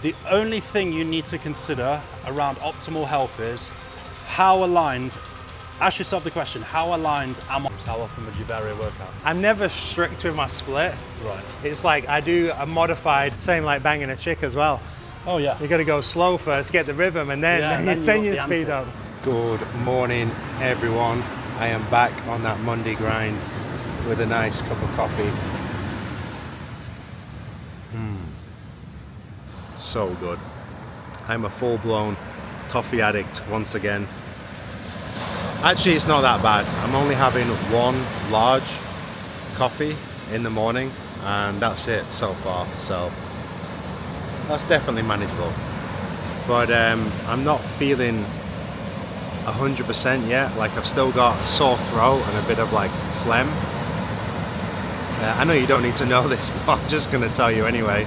The only thing you need to consider around optimal health is how aligned, ask yourself the question, how aligned am I? How often would you vary a workout? I'm never strict with my split. Right. It's like I do a modified, same like banging a chick as well. Oh yeah. You got to go slow first, get the rhythm, and then, Yeah, then, then you you, the speed ante. up. Good morning, everyone. I am back on that Monday grind with a nice cup of coffee. So good. I'm a full blown coffee addict once again. Actually, it's not that bad. I'm only having one large coffee in the morning, and that's it so far. So that's definitely manageable. But um, I'm not feeling 100% yet. Like I've still got a sore throat and a bit of like phlegm. Uh, I know you don't need to know this, but I'm just going to tell you anyway.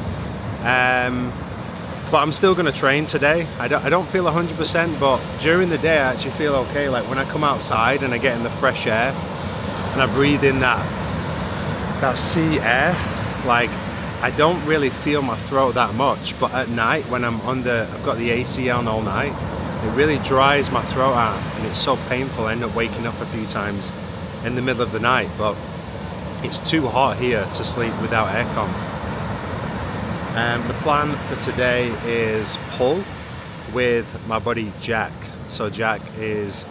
Um, but I'm still going to train today. I don't, I don't feel 100%, but during the day I actually feel okay. Like when I come outside and I get in the fresh air and I breathe in that that sea air, like I don't really feel my throat that much. But at night when I'm under, I've got the AC on all night. It really dries my throat out, and it's so painful. I end up waking up a few times in the middle of the night, but it's too hot here to sleep without aircon. Um, the plan for today is pull with my buddy Jack. So Jack is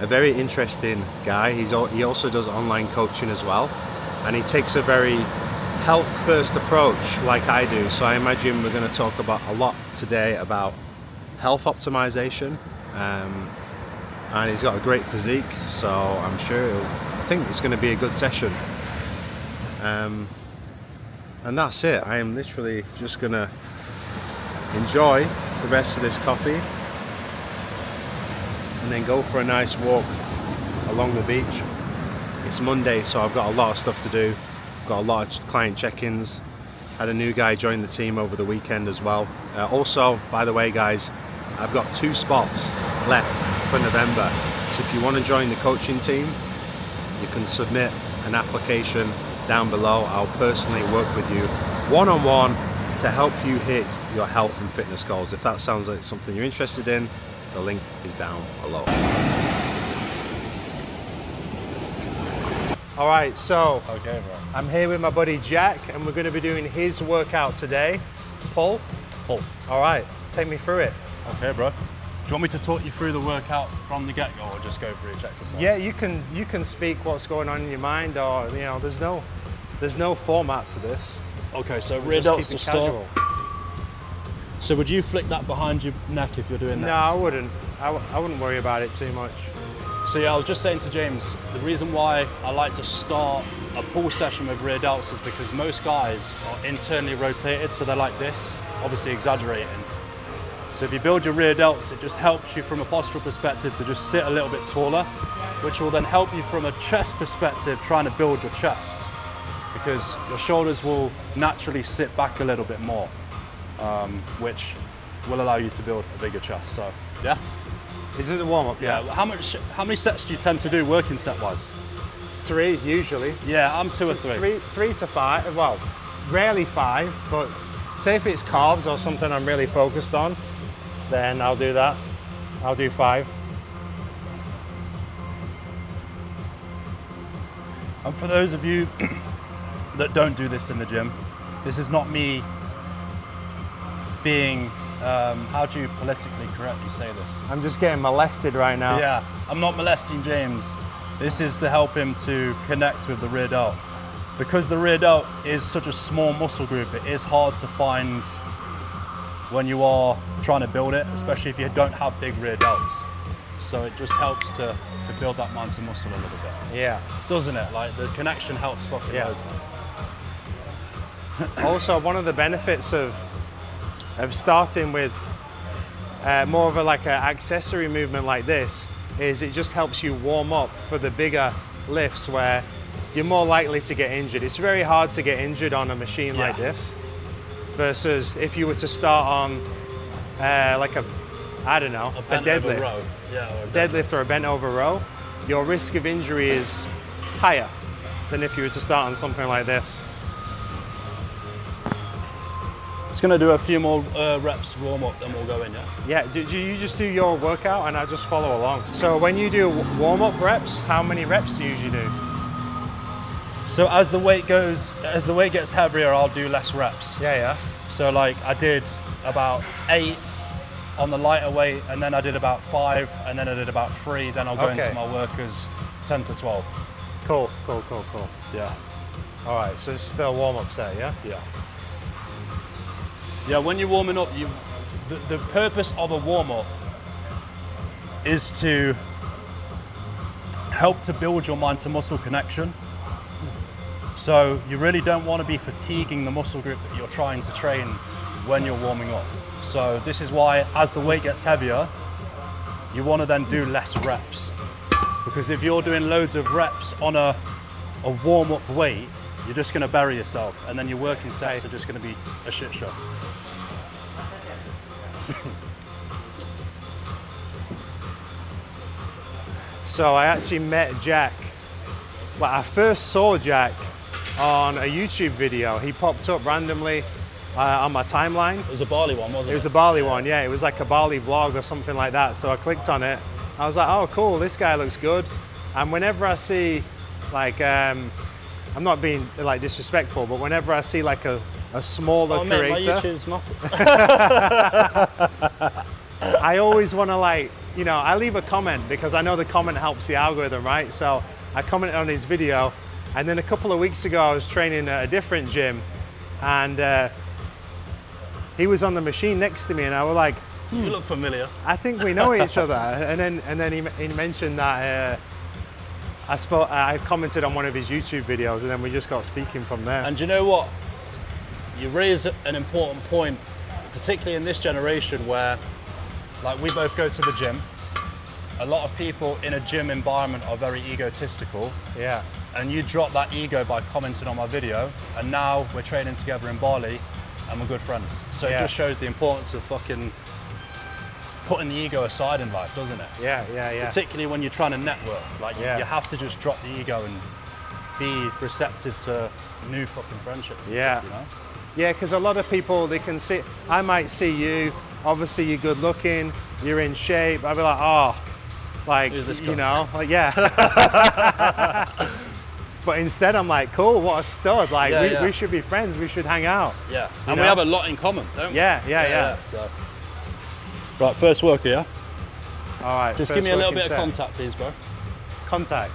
a very interesting guy. He's he also does online coaching as well, and he takes a very health first approach like I do. So I imagine we're going to talk about a lot today about health optimization. Um, and he's got a great physique, so I'm sure I think it's going to be a good session. Um, and that's it. I am literally just to enjoy the rest of this coffee and then go for a nice walk along the beach. It's Monday, so I've got a lot of stuff to do. Got a lot of client check-ins. Had a new guy join the team over the weekend as well. Uh, also, by the way, guys, I've got two spots left for November. So if you want to join the coaching team, you can submit an application down below. I'll personally work with you one-on-one to help you hit your health and fitness goals. If that sounds like something you're interested in, the link is down below. All right, so Okay, bro. I'm here with my buddy Jack, and we're going to be doing his workout today. Paul, Paul. all right, take me through it. Okay, bro. Do you want me to talk you through the workout from the get-go or just go through each exercise? Yeah, you can you can speak what's going on in your mind, or you know, there's no there's no format to this. Okay, so rear Just delts keep to it start. casual. So would you flick that behind your neck if you're doing that? No. I wouldn't. I, w- I wouldn't worry about it too much. So yeah, I was just saying to James, the reason why I like to start a pull session with rear delts is because most guys are internally rotated, so they're like this, obviously exaggerating. So if you build your rear delts, it just helps you from a postural perspective to just sit a little bit taller, which will then help you from a chest perspective trying to build your chest because your shoulders will naturally sit back a little bit more, um, which will allow you to build a bigger chest. So yeah. Is it the warm up? Yeah. How much? How many sets do you tend to do working set wise? Three usually. Yeah, I'm two or three. Three, three to five. Well, rarely five, but say if it's carbs or something I'm really focused on, then I'll do that. I'll do five. And for those of you that don't do this in the gym, this is not me being. Um, how do you politically correctly say this? I'm just getting molested right now. Yeah, I'm not molesting James. This is to help him to connect with the rear delt. Because the rear delt is such a small muscle group, it is hard to find when you are trying to build it, especially if you don't have big rear delts. So it just helps to, to build that mountain muscle a little bit. Yeah. Doesn't it? Like the connection helps fucking Yeah. loads. also, one of the benefits of of starting with uh, more of a like an accessory movement like this is it just helps you warm up for the bigger lifts where you're more likely to get injured. It's very hard to get injured on a machine like this versus if you were to start on uh, like a I don't know a, bent over deadlift, row. Yeah, or a deadlift or a bent over row, your risk of injury is higher than if you were to start on something like this. Just gonna do a few more uh, reps warm up, then we'll go in. Yeah. Yeah, do, do you just do your workout and I just follow along? So when you do warm up reps, how many reps do you usually do? So as the weight goes, as the weight gets heavier, I'll do less reps. Yeah, yeah. So like I did about eight on the lighter weight, and then I did about five, and then I did about three. Then I'll go Okay. into my workers, ten to twelve. Cool, cool, cool, cool. Yeah. All right, so it's still warm up set, yeah? Yeah. Yeah, when you're warming up, you the, the purpose of a warm up is to help to build your mind to muscle connection. So you really don't want to be fatiguing the muscle group that you're trying to train when you're warming up. So this is why as the weight gets heavier, you want to then do less reps. Because if you're doing loads of reps on a, a warm up weight, you're just going to bury yourself, and then your working sets are just going to be a shit show. So I actually met Jack. Well, I first saw Jack on a YouTube video. He popped up randomly uh, on my timeline. It was a Bali one, wasn't It It was a Bali one, yeah. It was like a Bali vlog or something like that. So I clicked on it. I was like, oh, cool, this guy looks good. And whenever I see, like, um, I'm not being like disrespectful, but whenever I see like a, a smaller Oh, mate, my creator, YouTube's massive. I always want to like, you know, I leave a comment because I know the comment helps the algorithm, right? So I commented on his video, and then a couple of weeks ago I was training at a different gym, and uh, he was on the machine next to me, and I was like, you look familiar. I think we know each other. And then and then he, he mentioned that uh, I spoke, I commented on one of his YouTube videos, and then we just got speaking from there. And you know what? You raise an important point, particularly in this generation where, like, we both go to the gym. A lot of people in a gym environment are very egotistical, yeah, and you dropped that ego by commenting on my video, and now we're training together in Bali, and we're good friends. So Yeah. it just shows the importance of fucking putting the ego aside in life, doesn't it? yeah, yeah, yeah. Particularly when you're trying to network. Like, you- Yeah. you have to just drop the ego and be receptive to new fucking friendships. Yeah. stuff, You know? Yeah, because a lot of people they can see. I might see you. Obviously, you're good looking. You're in shape. I'd be like, oh, like you know, like yeah. but instead, I'm like, cool. What a stud! Like Yeah, we, yeah. we should be friends. We should hang out. Yeah, and know? we have a lot in common, don't we? Yeah, yeah, yeah. so. Right, first worker, yeah? All right. Just give me a little bit of contact, please, bro. Contact.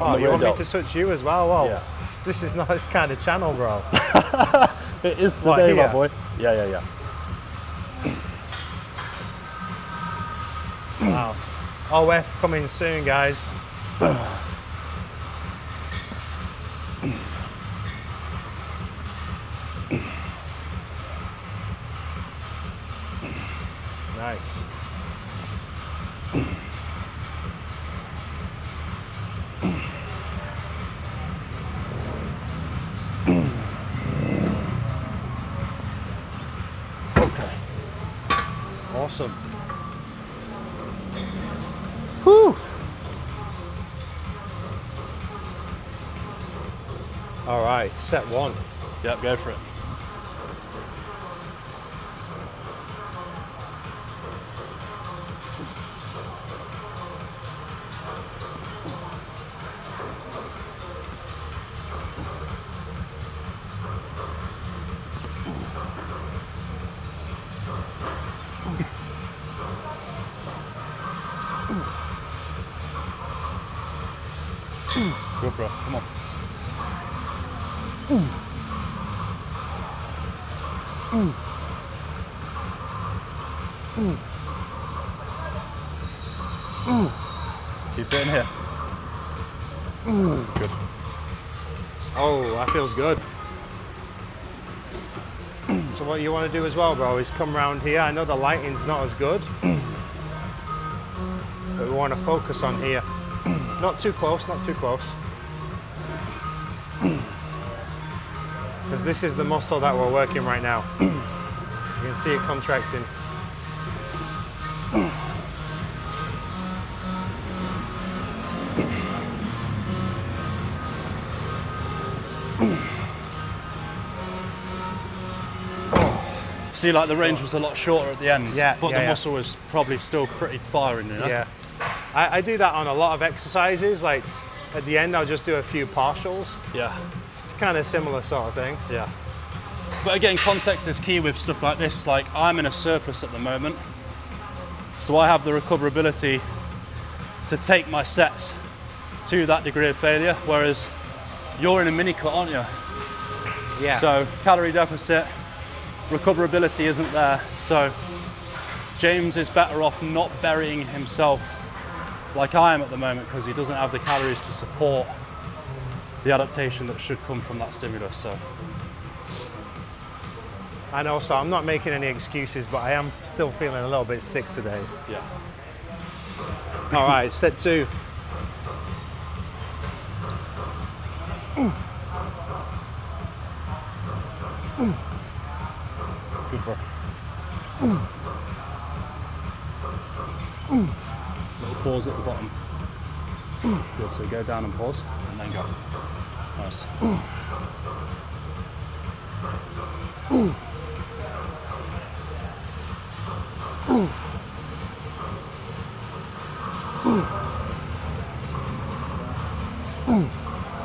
Oh, you want me to touch you as well? Whoa. Yeah. This is not this kind of channel, bro. It is What, today, my boy. Yeah, yeah, yeah. wow. OF coming soon, guys. set one. Yep, go for it. Good, bro. Come on. Feels good. so what you want to do as well, bro, is come round here. I know the lighting's not as good, but we want to focus on here. Not too close, not too close. Because this is the muscle that we're working right now. you can see it contracting. See, like the range was a lot shorter at the end, Yeah, but yeah, the yeah. muscle was probably still pretty firing, you know? Yeah. I, I do that on a lot of exercises. Like at the end, I'll just do a few partials. Yeah, It's kind of similar sort of thing. yeah. But again, context is key with stuff like this. Like I'm in a surplus at the moment, so I have the recoverability to take my sets to that degree of failure, whereas you're in a mini cut, aren't you? Yeah. So calorie deficit, recoverability isn't there. So James is better off not burying himself like I am at the moment because he doesn't have the calories to support the adaptation that should come from that stimulus. So and also, I'm not making any excuses, but I am still feeling a little bit sick today. yeah. All right, set two. Good go down and pause and then go. Nice.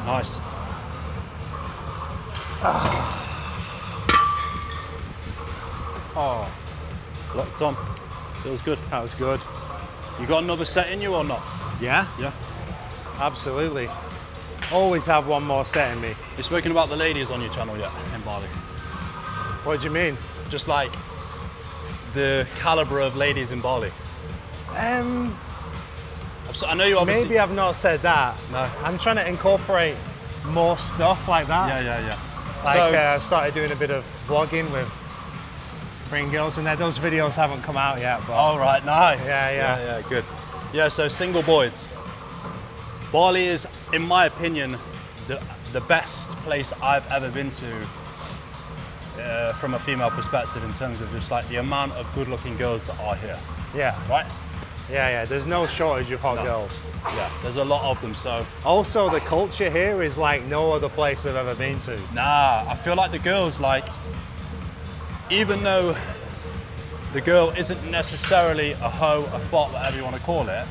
Nice. Ah. Oh, Locked on. Feels good. that was good. You got another set in you or not? Yeah, Yeah. Absolutely. Always have one more set in me. You spoken about the ladies on your channel yet in Bali? What do you mean? Just like the caliber of ladies in Bali. Um, I know you obviously. maybe I've not said that. No. I'm trying to incorporate more stuff like that. Yeah, yeah, yeah. Like So- uh, I've started doing a bit of vlogging with bringing girls in there. Those videos haven't come out yet, but All right, nice. Yeah, yeah. yeah, good. Yeah, so single boys. Bali is, in my opinion, the the best place I've ever been to uh, from a female perspective in terms of just like the amount of good-looking girls that are here, yeah, right? yeah, yeah. There's no shortage of hot No. girls. Yeah, there's a lot of them. So Also, the culture here is like no other place I've ever been to. Nah, I feel like the girls like, even though the girl isn't necessarily a hoe, a thought, whatever you want to call it,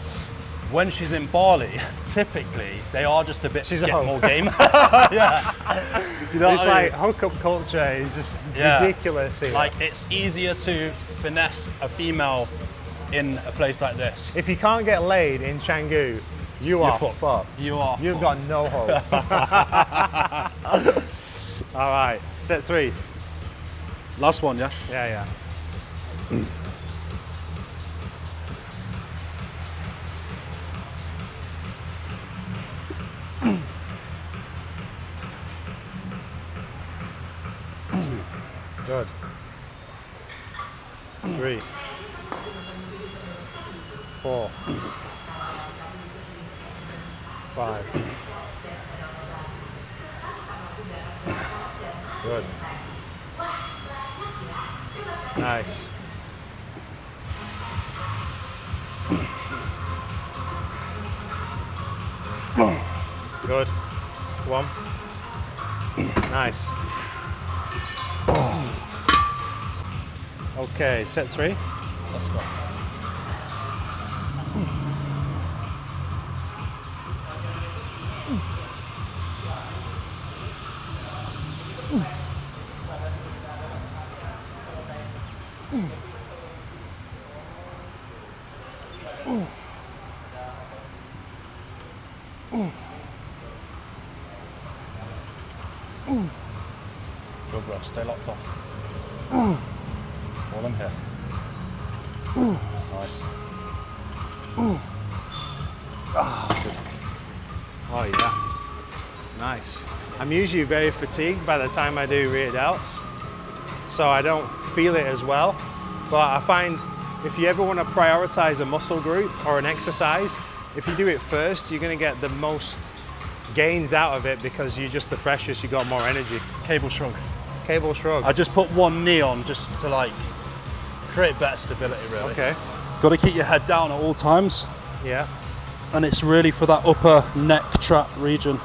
when she's in Bali, typically they are just a bit She's a get more game. yeah, you know It's I like mean? hookup culture is just Yeah. ridiculous here. like it's easier to finesse a female in a place like this. if you can't get laid in Canggu, you are fucked. fucked. You are You've fucked. got no hope. All right, set three. Last one, yeah. Yeah, yeah. Three. Four. Five. Good. Nice. Good. One. Nice. Okay, set three. Let's go. Good bro, stay locked on. Hold them here. Nice. Oh yeah. Nice. I'm usually very fatigued by the time I do rear delts, so I don't feel it as well. But I find if you ever want to prioritize a muscle group or an exercise, if you do it first, you're going to get the most gains out of it because you're just the freshest, you got more energy. Cable shrug. Cable shrug. I just put one knee on just to like create better stability really. Okay. Got to keep your head down at all times Yeah. and it's really for that upper neck trap region.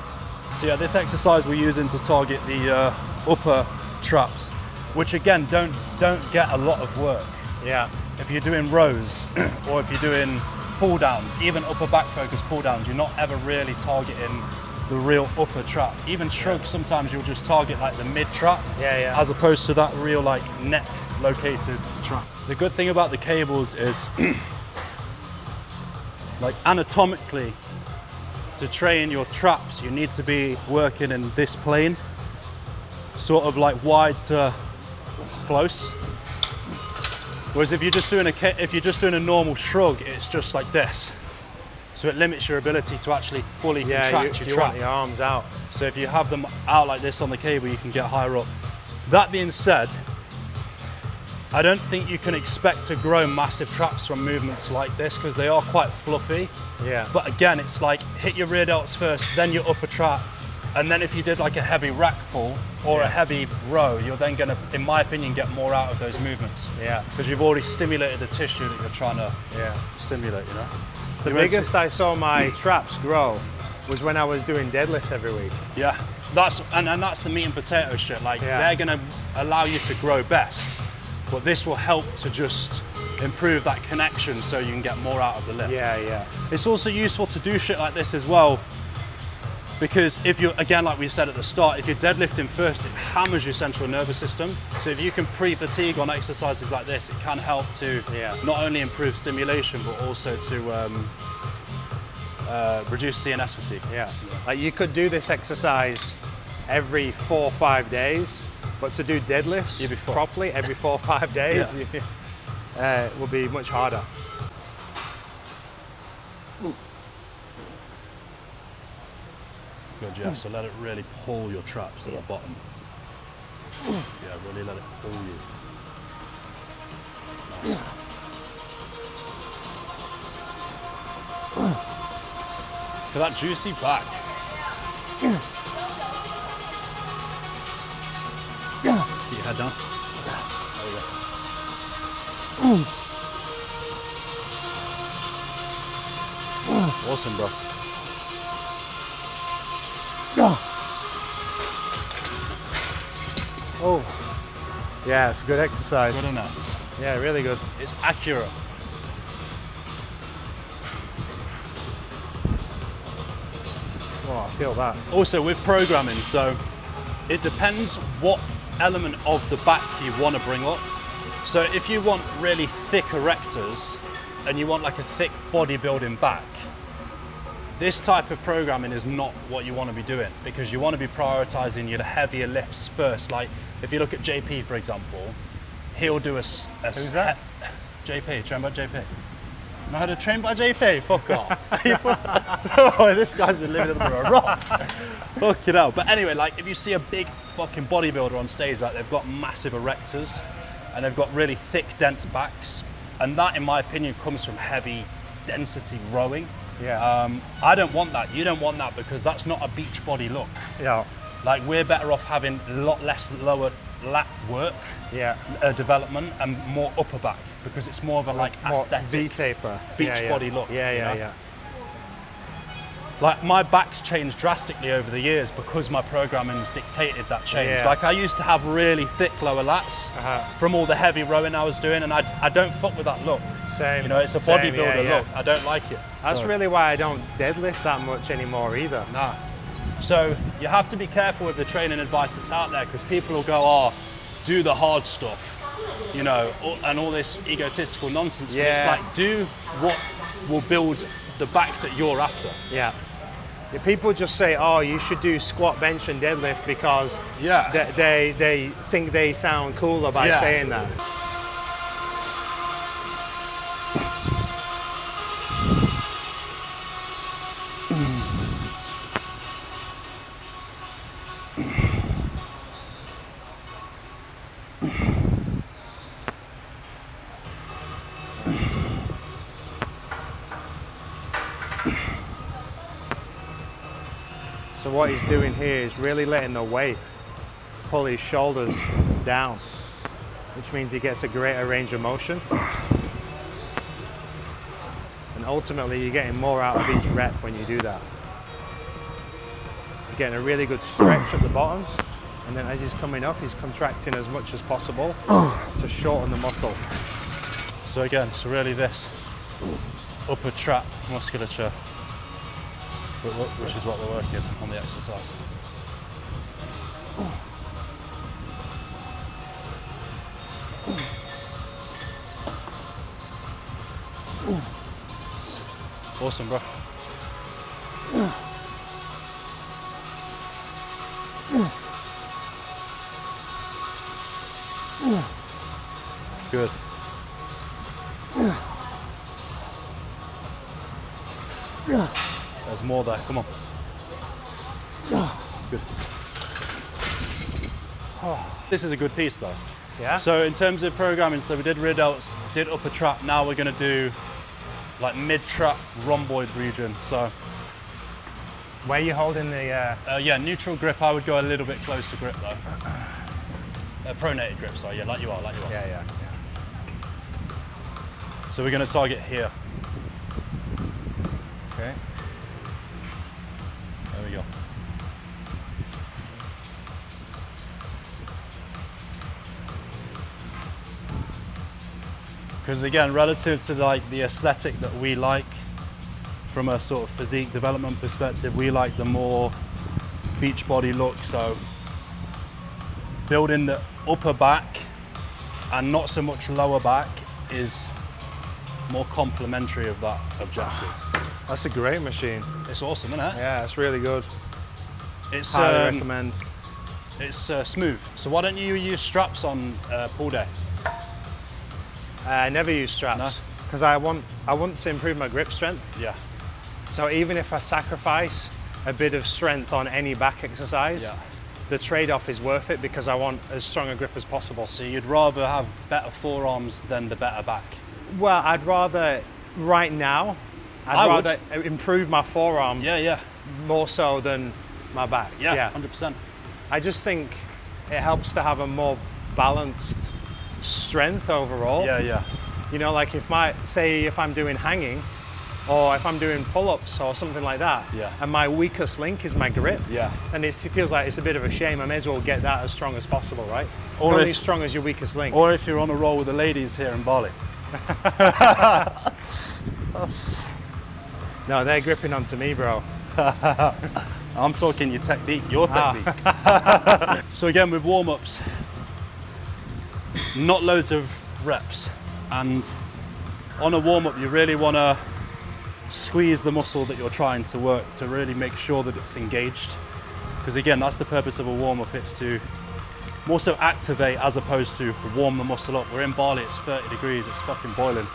So yeah, this exercise we're using to target the uh, upper traps which again don't don't get a lot of work. Yeah. If you're doing rows or if you're doing pull downs, even upper back focus pull downs, you're not ever really targeting the real upper trap. Even shrugs, sometimes you'll just target like the mid trap, Yeah, yeah. as opposed to that real like neck located trap. The good thing about the cables is, like anatomically, to train your traps, you need to be working in this plane, sort of like wide to close. Whereas if you're just doing a if you're just doing a normal shrug, it's just like this. So it limits your ability to actually fully Yeah, contract you, your you trap. want your arms out. So if you have them out like this on the cable, you can get higher up. That being said, I don't think you can expect to grow massive traps from movements like this because they are quite fluffy. Yeah. But again, it's like hit your rear delts first, then your upper trap, and then if you did like a heavy rack pull or a heavy row, you're then gonna, in my opinion, get more out of those movements. Yeah. Because you've already stimulated the tissue that you're trying to Yeah. stimulate, you know? The You biggest I saw my traps grow was when I was doing deadlifts every week. Yeah, that's and, and that's the meat and potato shit. Like Yeah. they're gonna allow you to grow best, but this will help to just improve that connection so you can get more out of the lift. Yeah, yeah. It's also useful to do shit like this as well. Because if you're, again, like we said at the start, if you're deadlifting first, it hammers your central nervous system. So if you can pre-fatigue on exercises like this, it can help to Yeah. not only improve stimulation, but also to um, uh, reduce CNS fatigue. Yeah. Like you could do this exercise every four or five days, but to do deadlifts properly every four or five days Yeah. you- uh, will be much harder. Good, yeah. So let it really pull your traps to the bottom. Yeah, really let it pull you. Nice. For that juicy back. Your head down. There we go. Awesome, bro. Oh. Yeah, it's good exercise. Good enough. Yeah, really good. It's accurate. Oh, I feel that. Also with programming, so it depends what element of the back you want to bring up. So if you want really thick erectors and you want like a thick bodybuilding back, this type of programming is not what you want to be doing because you want to be prioritizing your heavier lifts first. Like if you look at JP for example, he'll do a. Who's that? JP, trained by JP. Know how a train by JP? Fuck off. oh, this guy's been living under a rock. Fuck it out. But anyway, like if you see a big fucking bodybuilder on stage, like they've got massive erectors and they've got really thick, dense backs. And that, in my opinion, comes from heavy density rowing. Yeah. Um, I don't want that. You don't want that because that's not a beach body look. Yeah. Like we're better off having a lot less lower lat work Yeah. uh, development and more upper back because it's more of a like More aesthetic V-taper. beach Yeah, yeah. body look, Yeah, you yeah, know? yeah. Like my back's changed drastically over the years because my programming's dictated that change. Yeah. Like I used to have really thick lower lats Uh-huh. from all the heavy rowing I was doing, and I, I don't fuck with that look. Same. You know, it's a Same, bodybuilder look. I don't like it. That's So- really why I don't deadlift that much anymore either. Nah. So you have to be careful with the training advice that's out there because people will go, oh, do the hard stuff, you know, and all this egotistical nonsense. Yeah. But it's like, do what will build the back that you're after. Yeah. Yeah, People just say, "Oh, you should do squat, bench, and deadlift" because Yeah. they, they they think they sound cooler by Yeah. saying that. So what he's doing here is really letting the weight pull his shoulders down, which means he gets a greater range of motion. And ultimately, you're getting more out of each rep when you do that. He's getting a really good stretch at the bottom. And then as he's coming up, he's contracting as much as possible to shorten the muscle. So again, it's really this upper trap musculature, which is what we're working on the exercise. Awesome, bro. More there. Come on. Good. This is a good piece though. Yeah? So in terms of programming, so we did rear delts, did upper trap. Now we're going to do like mid trap rhomboid region. So Where are you holding the, uh, uh, yeah, neutral grip. I would go a little bit closer grip though. Uh, pronated grip. Sorry. yeah, like you are, like you are. Yeah, yeah, yeah, So we're going to target here. okay. There Because again, relative to like the aesthetic that we like, from a sort of physique development perspective, we like the more beach body look. So building the upper back and not so much lower back is more complementary of that objective. That's a great machine. It's awesome, isn't it? Yeah, it's really good. It's Highly um, recommend. It's uh, smooth. So why don't you use straps on uh, pull day? I never use straps because I want I want to improve my grip strength. Yeah. So even if I sacrifice a bit of strength on any back exercise, Yeah. the trade-off is worth it because I want as strong a grip as possible. So you'd rather have better forearms than the better back. Well, I'd rather right now, I'd I would. rather improve my forearm Yeah, yeah, more so than my back. yeah, hundred percent. I just think it helps to have a more balanced strength overall. Yeah, yeah, You know, like if my say if I'm doing hanging or if I'm doing pull-ups or something like that, Yeah. and my weakest link is my grip, yeah. and it feels like it's a bit of a shame. I may as well get that as strong as possible, right? Or Only if- as strong as your weakest link. Or if you're on a roll with the ladies here in Bali. no, they're gripping onto me, bro. I'm talking your technique, your Ah. technique. so again, with warm-ups, not loads of reps, and on a warm-up, you really want to squeeze the muscle that you're trying to work to really make sure that it's engaged. Because again, that's the purpose of a warm-up. It's to more so activate as opposed to warm the muscle up. We're in Bali, it's 30 degrees, it's fucking boiling.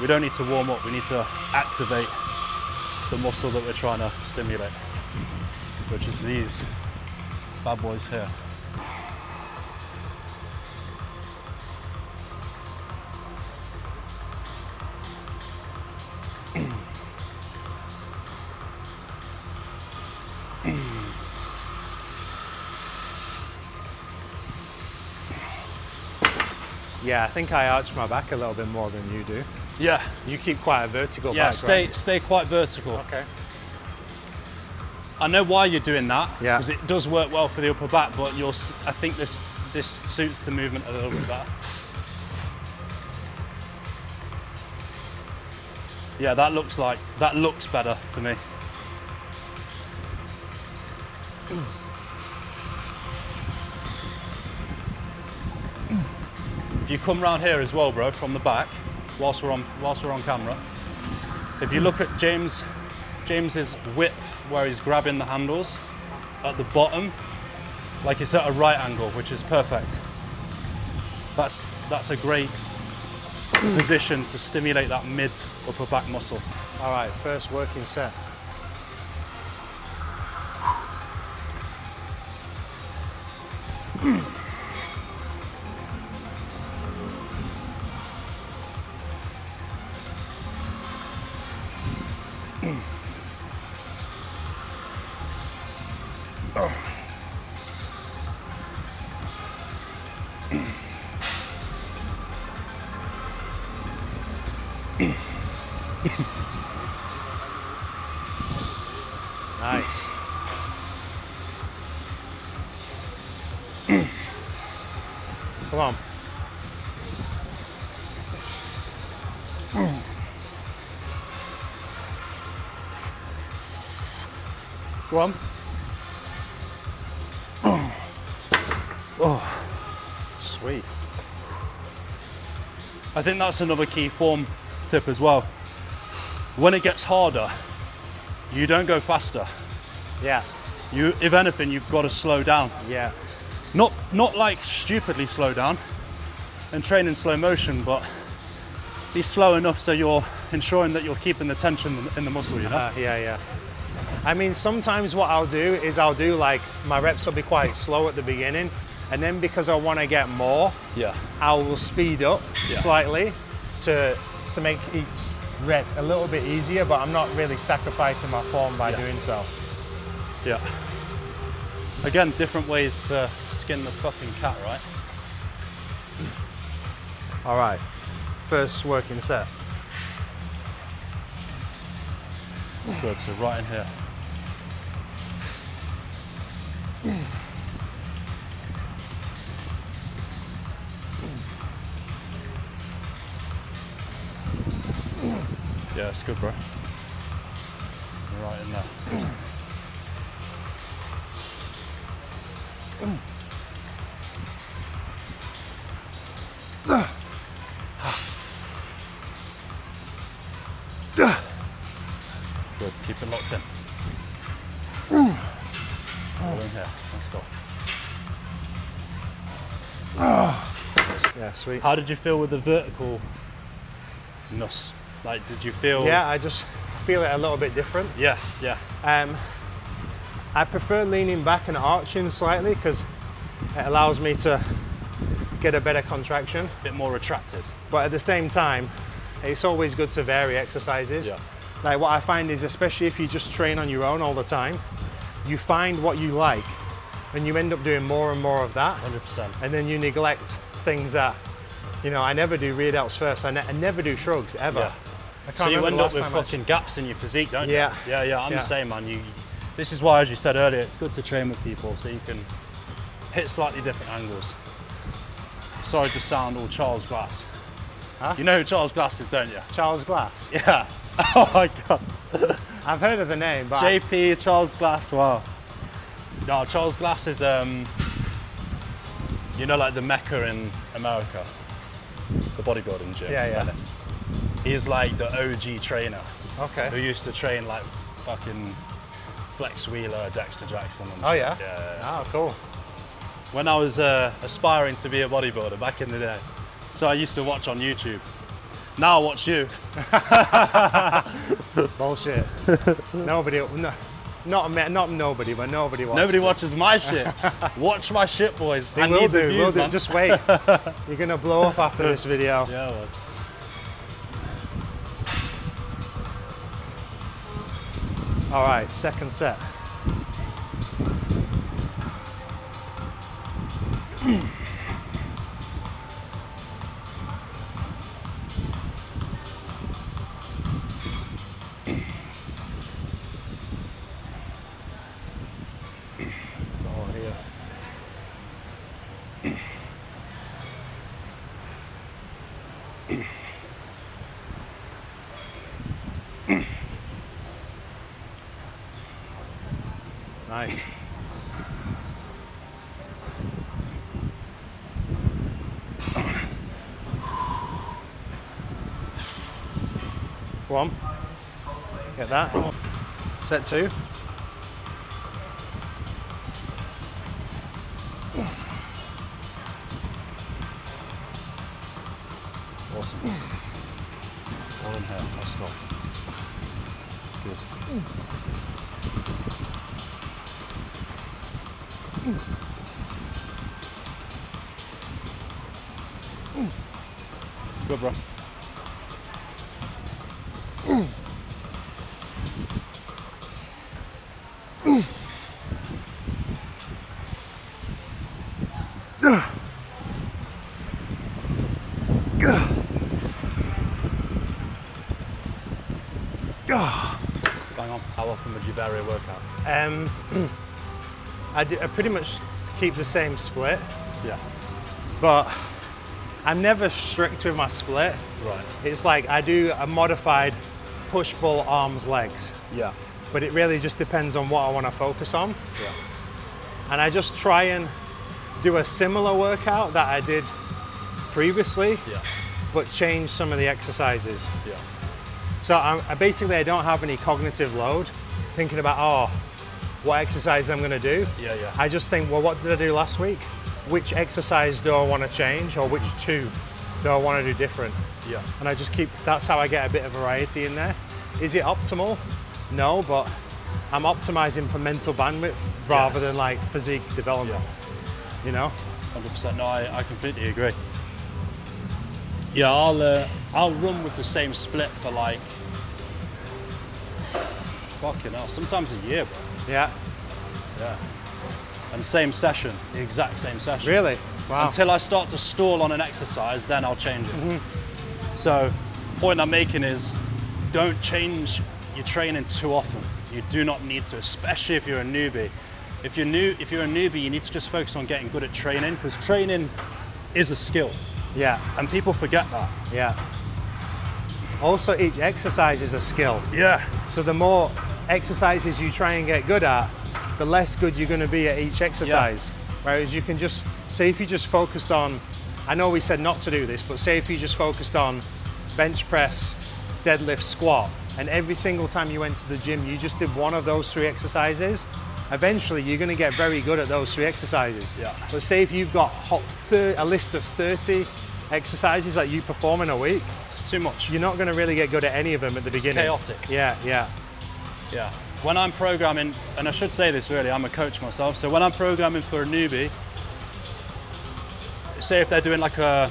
We don't need to warm up, we need to activate the muscle that we're trying to stimulate, which is these bad boys here. Yeah, I think I arch my back a little bit more than you do. Yeah, You keep quite a vertical yeah, stay, right? stay quite vertical. Okay. I know why you're doing that, Yeah. because it does work well for the upper back, but you're, I think this, this suits the movement a little bit better. Yeah, that looks like, that looks better to me. If you come round here as well, bro, from the back, whilst we're on, whilst we're on camera, if you look at James, James's width where he's grabbing the handles at the bottom, like it's at a right angle, which is perfect. That's that's a great position to stimulate that mid upper back muscle. All right, first working set. Oh. nice. Come on. Come on. I think that's another key form tip as well. When it gets harder, you don't go faster. Yeah, You, if anything, you've got to slow down. yeah, Not, not like stupidly slow down and train in slow motion, but be slow enough so you're ensuring that you're keeping the tension in- the muscle, you know? uh, yeah, yeah. I mean, sometimes what I'll do is I'll do like my reps will be quite slow at the beginning, and then because I want to get more, yeah. I will speed up Yeah. slightly to to make each rep a little bit easier. But I'm not really sacrificing my form by Yeah. doing so. Yeah. Again, different ways to skin the fucking cat, right? All right, first working set. Good, so right in here. Yeah, it's good, bro. Right in there. Good, keep it locked in. All in here, let's go. Yeah, sweet. How did you feel with the vertical nus? Like, did you feel? Yeah, I just feel it a little bit different. Yeah, yeah. Um, I prefer leaning back and arching slightly because it allows me to get a better contraction. A bit more retracted. But at the same time, it's always good to vary exercises. Yeah. Like what I find is, especially if you just train on your own all the time, you find what you like, and you end up doing more and more of that, 100%. and then you neglect things that, you know, I never do rear delts first. I, ne- I never do shrugs ever. Yeah. So you end up with I- fucking gaps in your physique, don't Yeah. you? Yeah, yeah. I'm Yeah. the same, man. You. This is why, as you said earlier, it's good to train with people so you can hit slightly different angles. Sorry to sound all Charles Glass. Huh? You know who Charles Glass is, don't you? Charles Glass. Yeah. Oh my god. I've heard of the name, but JP Charles Glass. Wow. No, Charles Glass is um. You know, like the Mecca in America, the bodybuilding gym. Yeah, yeah. Venice. He's like the OG trainer Okay. who used to train like fucking Flex Wheeler, Dexter Jackson. And, Oh yeah. yeah. Oh, cool. When I was uh, aspiring to be a bodybuilder back in the day, so I used to watch on YouTube. Now I watch you. Bullshit. nobody, no, not me- not nobody, but nobody watches. Nobody watches my shit. Watch my shit, boys. They I will need do. the will views, do. Just wait. You're gonna blow up after this video. Yeah, man. All right, second set. that. Set two. I, I pretty much keep the same split, Yeah. but I'm never strict with my split. Right. It's like I do a modified push pull arms legs, Yeah. but it really just depends on what I want to focus on. Yeah. And I just try and do a similar workout that I did previously, Yeah. but change some of the exercises. Yeah. So I'm, I basically I don't have any cognitive load thinking about oh what exercise I'm going to do. Yeah, yeah. I just think well what did I do last week? Which exercise do I want to change or which two do I want to do different? Yeah. And I just keep that's how I get a bit of variety in there. Is it optimal? No, but I'm optimizing for mental bandwidth rather Yes. than like physique development. You know? 100%. No, I, I completely agree. Yeah, I'll uh, I'll run with the same split for like fucking hell, sometimes a year, bro. Yeah. Yeah. And same session, the exact same session. Really? Wow. Until I start to stall on an exercise, then I'll change it. Mm-hmm. So, point I'm making is, don't change your training too often. You do not need to, especially if you're a newbie. If you're new, if you're a newbie, you need to just focus on getting good at training because training is a skill, yeah. and people forget that. Yeah. Also each exercise is a skill. Yeah. So the more exercises you try and get good at, the less good you're going to be at each exercise. Whereas you can just say if you just focused on, I know we said not to do this, but say if you just focused on bench press, deadlift, squat, and every single time you went to the gym, you just did one of those three exercises. Eventually, you're going to get very good at those three exercises. Yeah. But say if you've got a list of 30 exercises that you perform in a week, It's too much. you're not going to really get good at any of them at the beginning. chaotic. Yeah, yeah. Yeah. When I'm programming, and I should say this really, I'm a coach myself. So when I'm programming for a newbie, say if they're doing like a,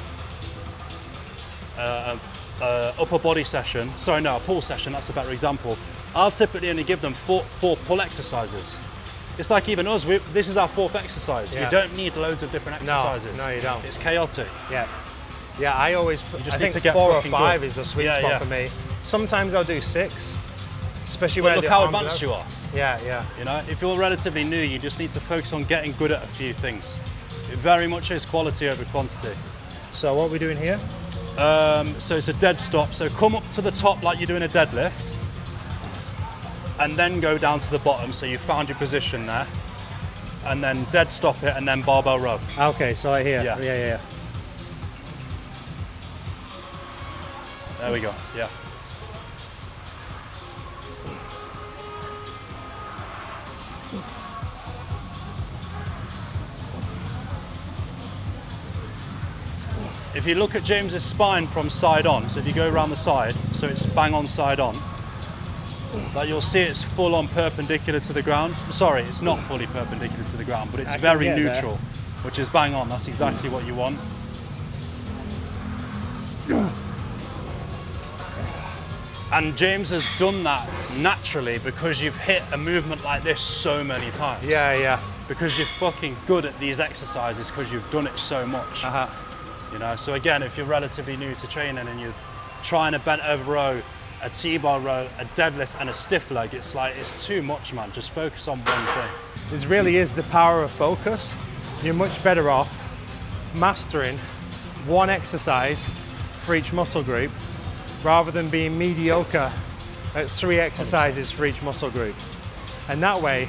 a, a upper body session, sorry, no, a pull session. That's a better example. I'll typically only give them four, four pull exercises. It's like even us. We, this is our fourth exercise. Yeah. You don't need loads of different exercises. no, no, you don't. It's chaotic. Yeah. Yeah, I always I think to get four or five good. is the sweet Yeah, spot yeah. for me. Sometimes I'll do six, especially when look I how advanced up. you are. Yeah, yeah. You know, if you're relatively new, you just need to focus on getting good at a few things. It very much is quality over quantity. So what are we doing here? Um, so it's a dead stop. So come up to the top like you're doing a deadlift, and then go down to the bottom. So you found your position there, and then dead stop it, and then barbell row. Okay, so like here. Yeah. yeah, yeah. yeah. There we go. Yeah. If you look at James's spine from side on, so if you go around the side, so it's bang on side on, like you'll see it's full on perpendicular to the ground. Sorry, it's not fully perpendicular to the ground, but it's very get there. neutral, which is bang on. That's exactly what you want. And James has done that naturally because you've hit a movement like this so many times. Yeah, yeah. Because you're fucking good at these exercises because you've done it so much. Uh-huh. You know, so again, if you're relatively new to training and you're trying a bent over row, a T-bar row, a deadlift, and a stiff leg, it's like it's too much, man. Just focus on one thing. This really is the power of focus. You're much better off mastering one exercise for each muscle group rather than being mediocre at three exercises for each muscle group. And that way,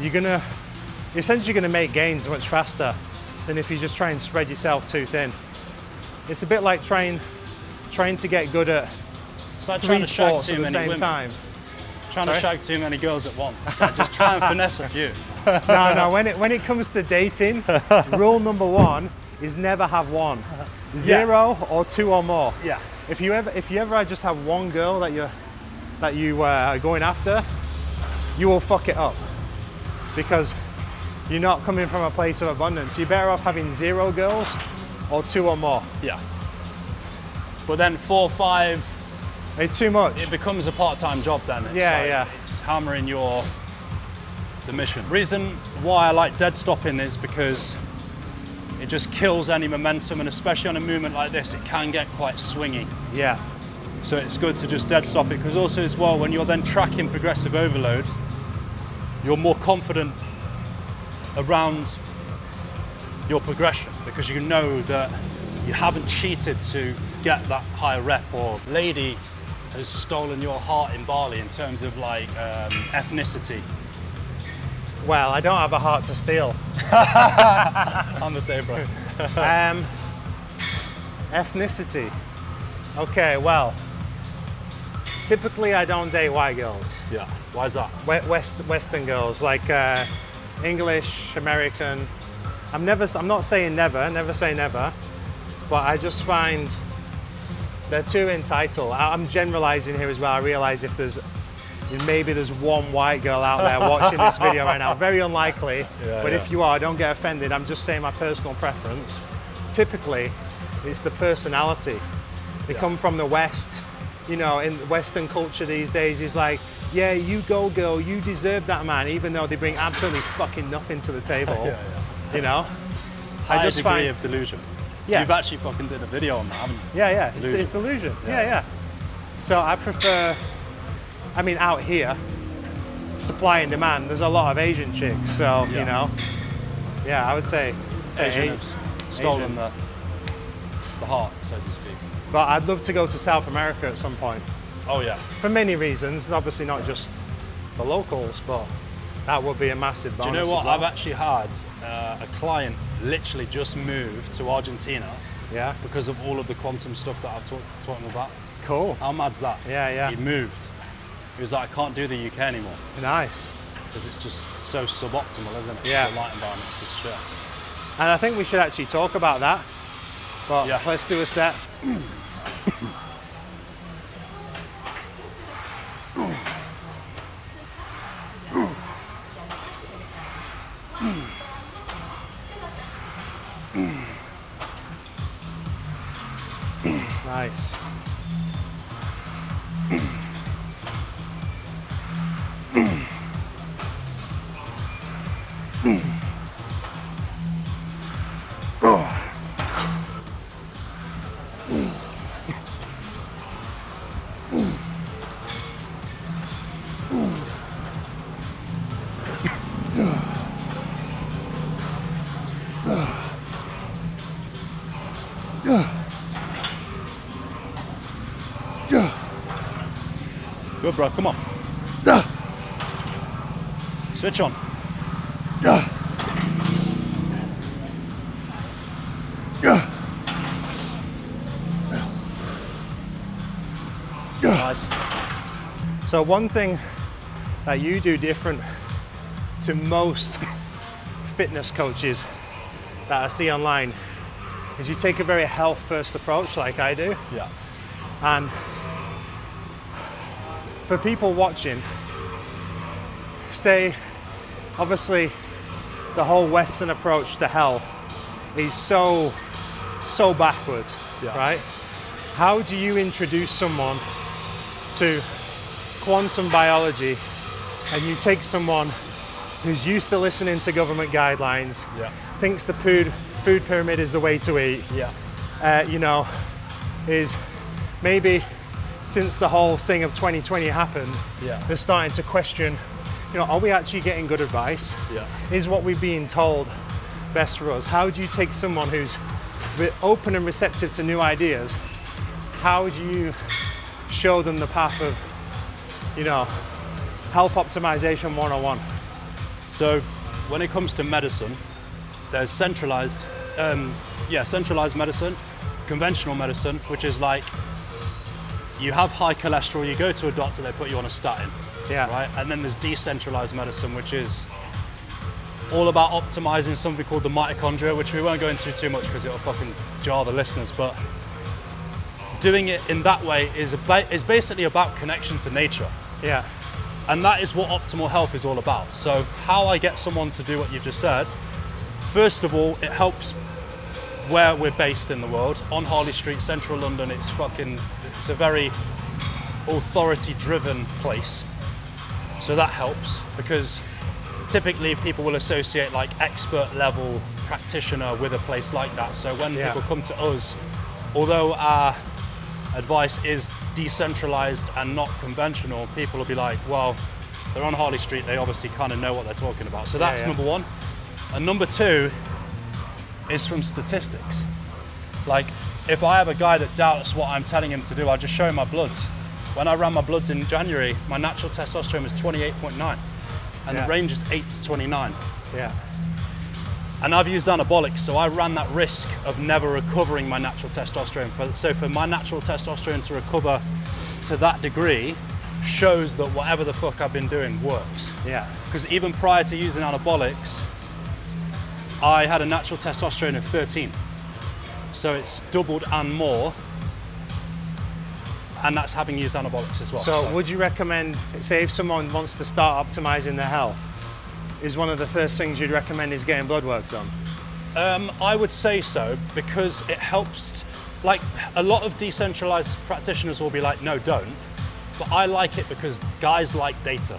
you're gonna essentially gonna make gains much faster than if you just try and spread yourself too thin. It's a bit like trying trying to get good at It's like three trying to shag sports too at the many same women. time. Trying Sorry? to shag too many girls at once. Like, just try and finesse a few. no, no. When it when it comes to dating, rule number one is never have one, zero or two or more. Yeah. If you ever if you ever just have one girl that you're that you uh, are going after, you will fuck it up because you're not coming from a place of abundance. You're better off having zero girls or two or more. Yeah. But then four, five, It's too much. it becomes a part-time job then. It's Yeah, like, yeah. It's hammering your the mission. Reason why I like dead stopping is because it just kills any momentum, and especially on a movement like this, it can get quite swingy. Yeah. So it's good to just dead stop it because also as well when you're then tracking progressive overload, you're more confident around your progression because you know that you haven't cheated to get that higher rep or lady has stolen your heart in Bali in terms of like um, ethnicity. Well, I don't have a heart to steal. I'm the same, bro. Um, ethnicity. Okay, well, typically I don't date white girls. yeah. Why is that? We- West, Western girls, like uh, English, American. I'm never. I'm not saying never. Never say never. But I just find they're too entitled. I'm generalizing here as well. I realize if there's maybe there's one white girl out there watching this video right now. Very unlikely. Yeah, but yeah. if you are, don't get offended. I'm just saying my personal preference. Typically, it's the personality. They Yeah. come from the West. You know, in Western culture these days, is like, yeah, you go, girl, you deserve that man, even though they bring absolutely fucking nothing to the table. yeah, yeah. You know, High I just degree find, of delusion. Yeah. You've actually fucking did a video on that, haven't you? yeah, yeah, it's, Delusion. it's delusion. Yeah. Yeah. yeah, So I prefer, I mean, out here, supply and demand. There's a lot of Asian chicks, so Yeah. you know, yeah, I would say, Asian stolen Asian. the, the heart, so to speak. But I'd love to go to South America at some point Oh yeah. for many reasons. Obviously, not just the locals, but that would be a massive bonus. Do you know what? well. I've actually had uh, a client literally just moved to Argentina Yeah, because of all of the quantum stuff that I've talked talking about. cool. How mad's that? Yeah, yeah. He moved. He was like, I can't do the UK anymore Nice. because it's just so suboptimal, isn't it? Yeah. The light environment's just shit. And I think we should actually talk about that. But Yeah. let's do a set. Nice. Bro. Come on. Switch on. Nice. So one thing that you do different to most fitness coaches that I see online is you take a very health first approach like I do. Yeah. And for people watching, say, obviously, the whole Western approach to health is so, so backwards, Yeah. right? How do you introduce someone to quantum biology and you take someone who's used to listening to government guidelines, Yeah. thinks the food, food pyramid is the way to eat, Yeah. uh, you know, is maybe since the whole thing of 2020 happened, Yeah. they're starting to question, you know, are we actually getting good advice? Yeah. Is what we're being told best for us? How do you take someone who's open and receptive to new ideas? How do you show them the path of, you know, health optimization 101? So, when it comes to medicine, there's centralized, um, yeah, centralized medicine, conventional medicine, which is like you have high cholesterol, you go to a doctor, they put you on a statin, Yeah. right? And then there's decentralized medicine, which is all about optimizing something called the mitochondria, which we won't go into too much because it'll fucking jar the listeners. But doing it in that way is about, is basically about connection to nature. Yeah. And that is what optimal health is all about. So, how I get someone to do what you just said, first of all, it helps where we're based in the world. On Harley Street, central London, it's fucking, it's a very authority driven place. So that helps because typically people will associate like expert level practitioner with a place like that. So when Yeah. people come to us, although our advice is decentralized and not conventional, people will be like, well, they're on Harley Street, they obviously kind of know what they're talking about. So that's yeah. number one. And number two is from statistics. Like, if I have a guy that doubts what I'm telling him to do, I'll just show him my bloods. When I ran my bloods in January, my natural testosterone was 28.9, and Yeah. the range is 8 to 29. Yeah. And I've used anabolics, so I ran that risk of never recovering my natural testosterone. So for my natural testosterone to recover to that degree shows that whatever the fuck I've been doing works. Yeah. Because even prior to using anabolics, I had a natural testosterone of 13. So it's doubled and more. And that's having used anabolics as well. So, would you recommend, say, if someone wants to start optimizing their health, is one of the first things you'd recommend is getting blood work done? Um, I would say so because it helps. Like a lot of decentralized practitioners will be like, no, don't. But I like it because guys like data.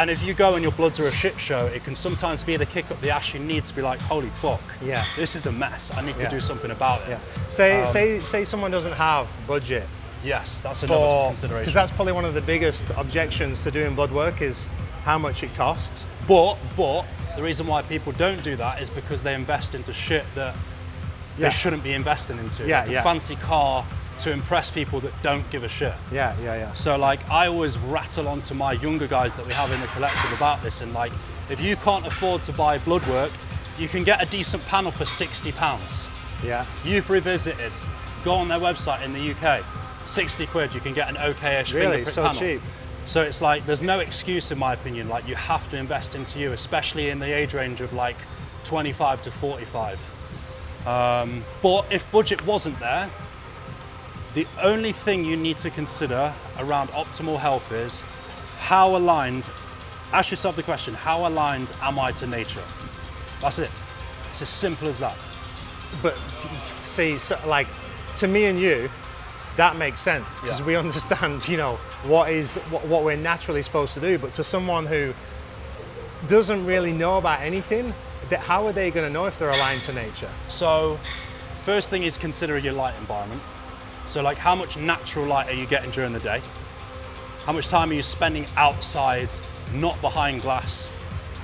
And if you go and your bloods are a shit show, it can sometimes be the kick up the ass you need to be like, holy fuck, Yeah. this is a mess. I need to Yeah. do something about it. Yeah. Say, Um, say, say someone doesn't have budget Yes, that's another for consideration. because that's probably one of the biggest objections to doing blood work is how much it costs. But but the reason why people don't do that is because they invest into shit that Yeah. they shouldn't be investing into. Yeah, like a yeah. fancy car to impress people that don't give a shit. Yeah, yeah, yeah. So like I always rattle on to my younger guys that we have in the collective about this and like if you can't afford to buy blood work, you can get a decent panel for 60 pounds. Yeah. You've revisited, go on their website in the UK, 60 quid you can get an okay-ish Really? finger prick So panel. cheap? So it's like there's no excuse in my opinion. Like you have to invest into you, especially in the age range of like 25 to 45. Um, but if budget wasn't there, the only thing you need to consider around optimal health is how aligned. Ask yourself the question: How aligned am I to nature? That's it. It's as simple as that. But see, so, like to me and you, that makes sense because Yeah. we understand, you know, what is what, what we're naturally supposed to do. But to someone who doesn't really know about anything, that how are they going to know if they're aligned to nature? So, first thing is consider your light environment. So, like, how much natural light are you getting during the day? How much time are you spending outside, not behind glass,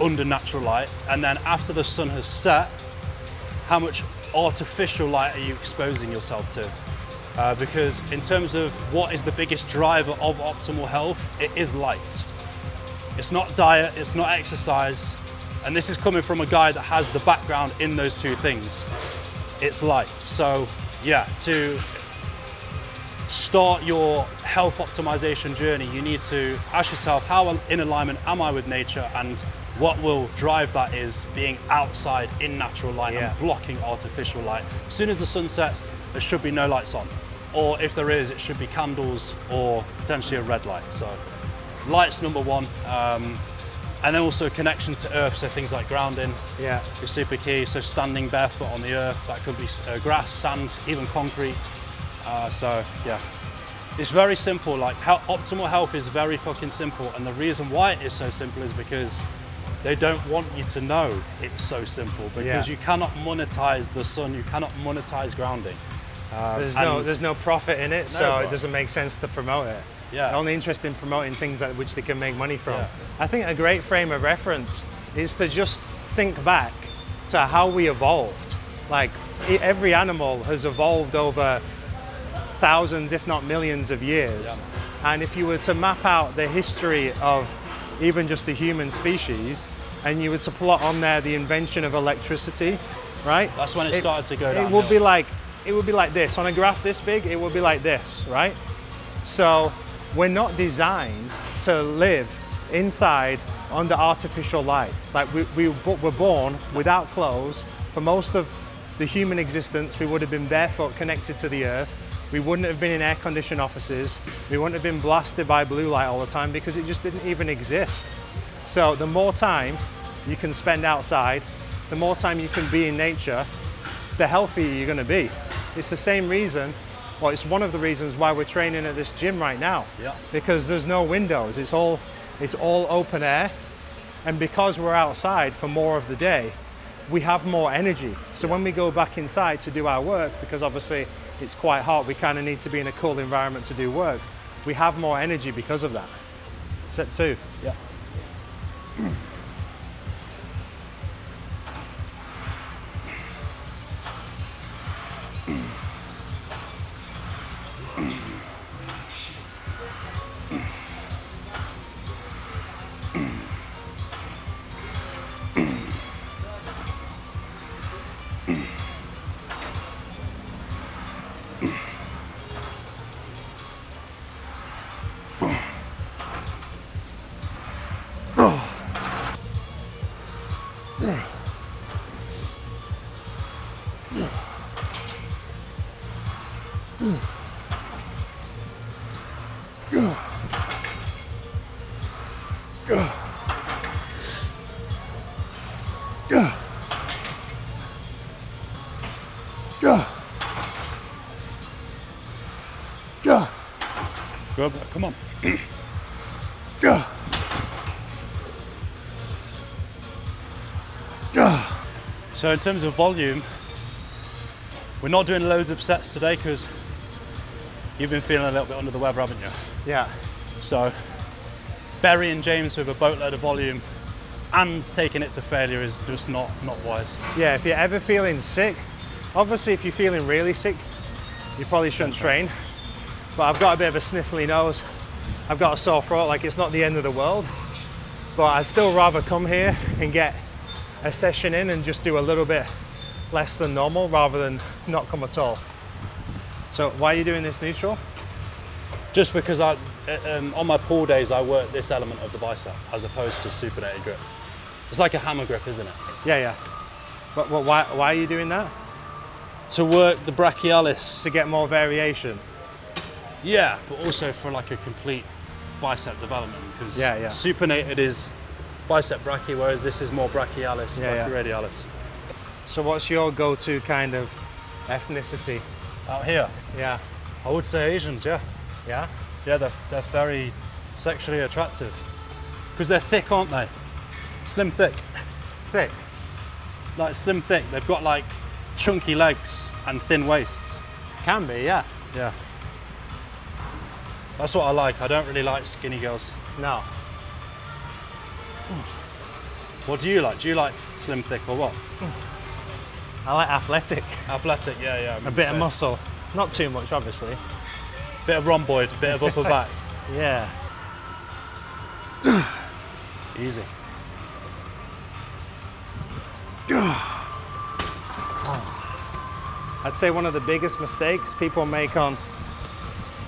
under natural light? And then, after the sun has set, how much artificial light are you exposing yourself to? Uh, because, in terms of what is the biggest driver of optimal health, it is light. It's not diet, it's not exercise. And this is coming from a guy that has the background in those two things. It's light. So, yeah, to start your health optimization journey, you need to ask yourself how in alignment am I with nature and what will drive that is being outside in natural light Yeah. and blocking artificial light. As soon as the sun sets, there should be no lights on. Or if there is, it should be candles or potentially a red light. So light's number one. Um, and then also connection to earth, so things like grounding Yeah. is super key. So standing barefoot on the earth, that could be uh, grass, sand, even concrete. Uh, so yeah, it's very simple. Like how optimal health is very fucking simple, and the reason why it is so simple is because they don't want you to know it's so simple because Yeah. you cannot monetize the sun, you cannot monetize grounding. Uh, There's no there's no profit in it, so it doesn't make sense to promote it. Yeah. They're only interested in promoting things that which they can make money from. Yeah. I think a great frame of reference is to just think back to how we evolved. Like every animal has evolved over thousands, if not millions, of years. And if you were to map out the history of even just the human species, and you were to plot on there the invention of electricity, right? That's when it started to go down. It would be like it would be like this on a graph this big. It would be like this, right? So we're not designed to live inside under artificial light. Like we, we were born without clothes. For most of the human existence, we would have been barefoot connected to the earth. We wouldn't have been in air conditioned offices. We wouldn't have been blasted by blue light all the time because it just didn't even exist. So the more time you can spend outside, the more time you can be in nature, the healthier you're going to be. It's the same reason, well, it's one of the reasons why we're training at this gym right now. Yeah. Because there's no windows. It's all it's all open air, and because we're outside for more of the day, we have more energy. So when we go back inside to do our work, because obviously it's quite hot, we kind of need to be in a cool environment to do work. We have more energy because of that. Set two. Yeah. Good, come on. So in terms of volume, we're not doing loads of sets today because you've been feeling a little bit under the weather, haven't you? Yeah. So burying James with a boatload of volume and taking it to failure is just not, not wise. Yeah, if you're ever feeling sick, obviously if you're feeling really sick, you probably shouldn't train. But I've got a bit of a sniffly nose. I've got a sore throat, like it's not the end of the world. But I'd still rather come here and get a session in and just do a little bit less than normal rather than not come at all. So why are you doing this neutral? Just because I, um, on my pull days, I work this element of the bicep as opposed to supinated grip. It's like a hammer grip, isn't it? Yeah, yeah. But, but why, why are you doing that? To work the brachialis. To get more variation. Yeah, but also for like a complete bicep development because Yeah, yeah. supinated is bicep brachii, whereas this is more brachialis, Yeah, yeah. So what's your go-to kind of ethnicity? Out here, Yeah. I would say Asians, yeah. Yeah? Yeah, they're, they're very sexually attractive because they're thick, aren't they? Slim thick. Thick. Like slim thick. They've got like chunky legs and thin waists. Can be, yeah. Yeah. That's what I like. I don't really like skinny girls. No. Hmm. What do you like? Do you like slim thick or what? Hmm. I like athletic. Athletic, yeah, yeah. A bit of muscle. Not too much, obviously. Bit of rhomboid, bit of upper back. Yeah. Easy. I'd say one of the biggest mistakes people make on,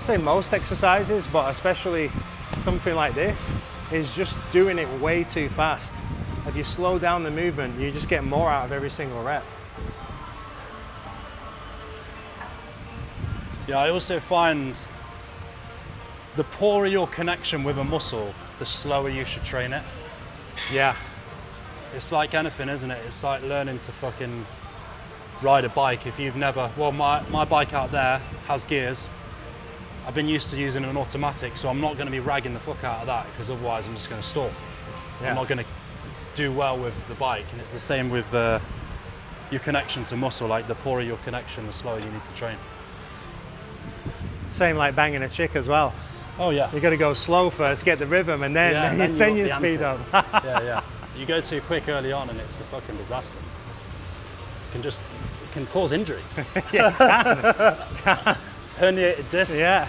say most exercises, but especially something like this, is just doing it way too fast. If you slow down the movement, you just get more out of every single rep. Yeah, I also find the poorer your connection with a muscle, the slower you should train it. Yeah. It's like anything, isn't it? It's like learning to fucking ride a bike if you've never. Well, my, my bike out there has gears. I've been used to using an automatic, so I'm not going to be ragging the fuck out of that because otherwise I'm just going to stall. Yeah. I'm not going to do well with the bike, and it's the same with uh, your connection to muscle. Like the poorer your connection, the slower you need to train. Same like banging a chick as well. Oh yeah, You got to go slow first, get the rhythm, and then, Yeah, then, then you, you then you the speed up. yeah, yeah. You go too quick early on, and it's a fucking disaster. It can just it can cause injury. yeah, can. Herniated disc. yeah.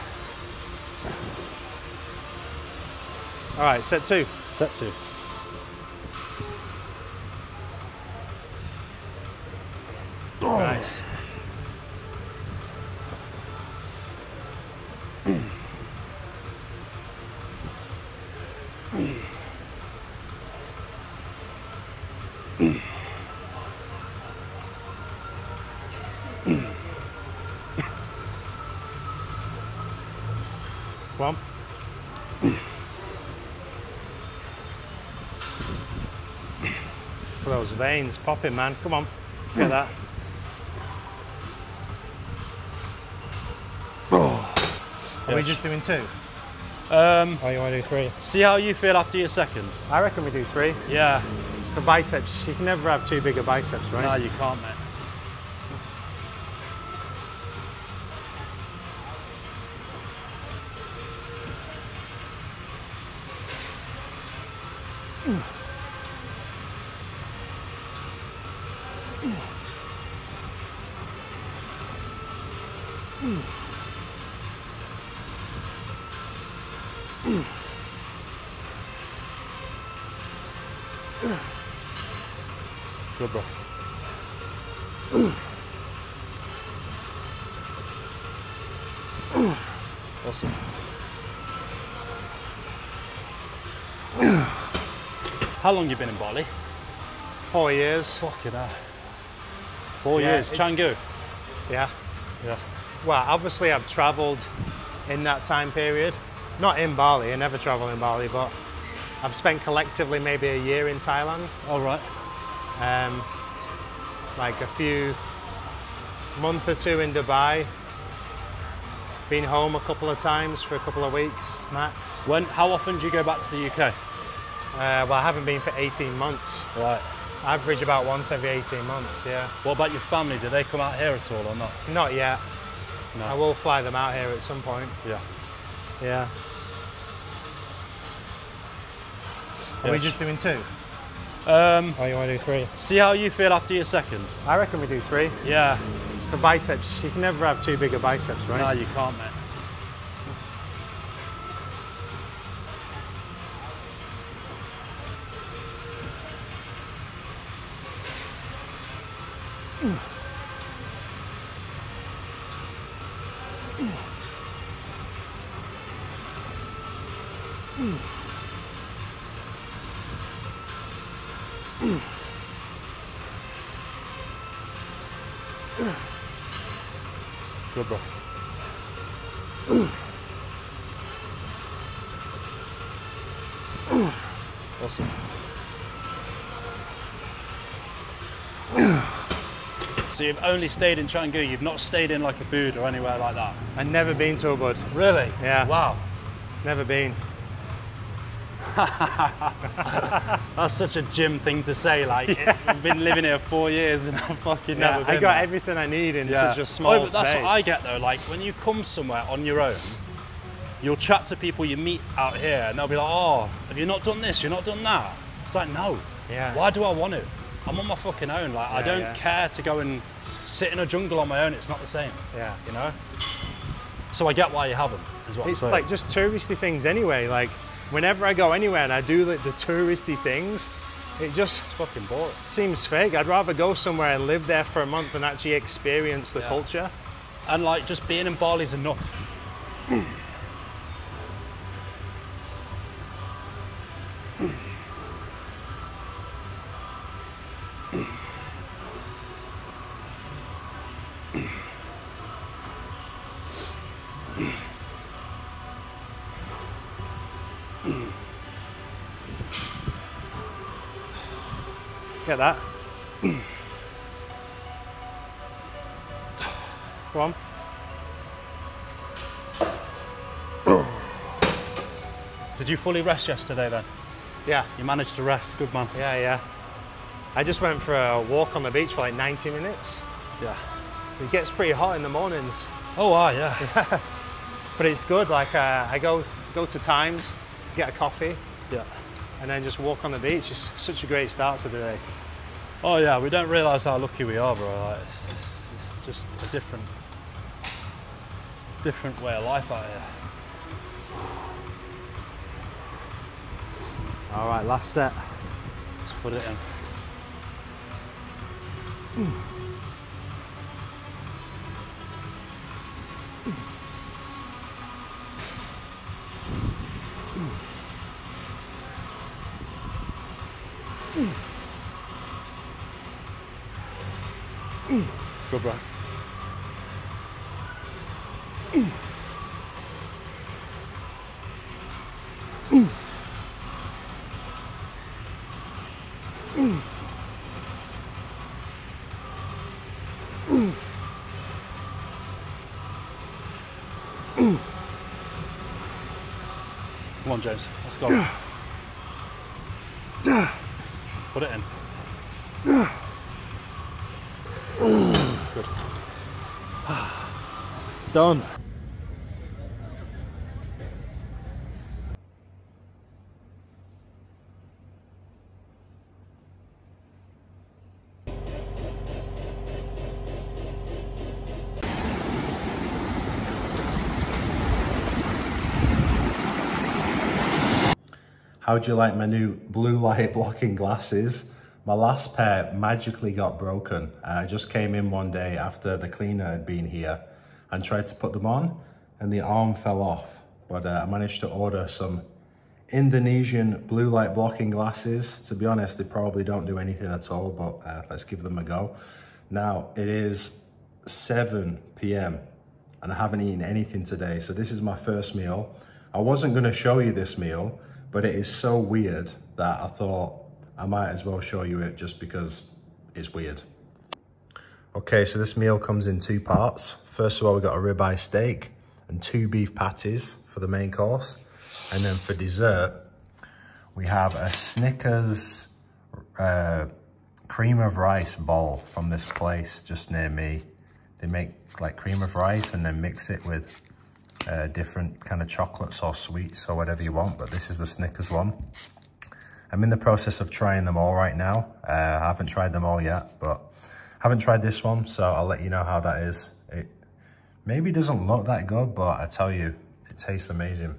All right, set two. Set two. Nice. Come For those veins popping, man. Come on. Get that. Are we just doing two? Um, Oh, you want to do three? see how you feel after your second. I reckon we do three. Yeah. For biceps, you can never have too big a biceps, right? No, you can't, mate. How long you been in Bali? Four years. Fucking hell. Four Yeah, years. it- Canggu. Yeah. Yeah. Well, obviously I've travelled in that time period, not in Bali. I never travel in Bali, but I've spent collectively maybe a year in Thailand. All right. Um, like a few month or two in Dubai. Been home a couple of times for a couple of weeks max. When? How often do you go back to the UK? Uh, well, I haven't been for 18 months. Right. Average about once every 18 months. Yeah. What about your family? Do they come out here at all or not? Not yet. No. I will fly them out here at some point. Yeah. Yeah. Are Yeah. we just doing two? Um, Or you want to do three? see how you feel after your second. I reckon we do three. Yeah. For biceps, you can never have too big a biceps, right? No, you can't, mate. You've only stayed in Canggu, you've not stayed in like Ubud or anywhere like that? I've never been to Ubud. Really? Yeah. Wow. Never been. That's such a gym thing to say. Like, I've been living here four years and I've fucking Yeah, never been I got there. everything I need in Yeah. such a small Oh, but that's space. what I get though. Like when you come somewhere on your own, you'll chat to people you meet out here, and they'll be like, "Oh, have you not done this? You've not done that." It's like, no. Yeah. Why do I want to? I'm on my fucking own. Like I don't yeah. care to go and sit in a jungle on my own. It's not the same. Yeah. You know. So I get why you haven't. Is what It's like just touristy things anyway. Like whenever I go anywhere and I do like the touristy things, it just it's fucking boring. seems fake. I'd rather go somewhere and live there for a month and actually experience the Yeah. culture. And like just being in Bali's enough. Get that? Go on. Did you fully rest yesterday then? Yeah, You managed to rest. Good man. yeah, yeah. I just went for a walk on the beach for like 90 minutes. Yeah. It gets pretty hot in the mornings, Oh, ah, yeah. but it's good. Like uh, I go go to Times, get a coffee, yeah. and then just walk on the beach. It's such a great start to the day. Oh yeah, we don't realise how lucky we are, bro. Like, it's, it's, it's just a different, different way of life out here. All right, last set. Let's put it in. Good, on, James. Let's go. Put it in. Good. Done. How'd you like my new blue light blocking glasses? My last pair magically got broken. I just came in one day after the cleaner had been here and tried to put them on and the arm fell off. But uh, I managed to order some Indonesian blue light blocking glasses. To be honest, they probably don't do anything at all, but uh, let's give them a go. Now, it is 7 p.m. and I haven't eaten anything today. So this is my first meal. I wasn't gonna show you this meal, but it is so weird that I thought I might as well show you it just because it's weird. Okay, so this meal comes in two parts. First of all, we got a ribeye steak and two beef patties for the main course. And then for dessert, we have a Snickers uh, cream of rice bowl from this place just near me. They make like cream of rice and then mix it with uh, different kind of chocolates or sweets or whatever you want, but this is the Snickers one. I'm in the process of trying them all right now. Uh, I haven't tried them all yet, but haven't tried this one, so I'll let you know how that is. It maybe doesn't look that good, but I tell you, it tastes amazing.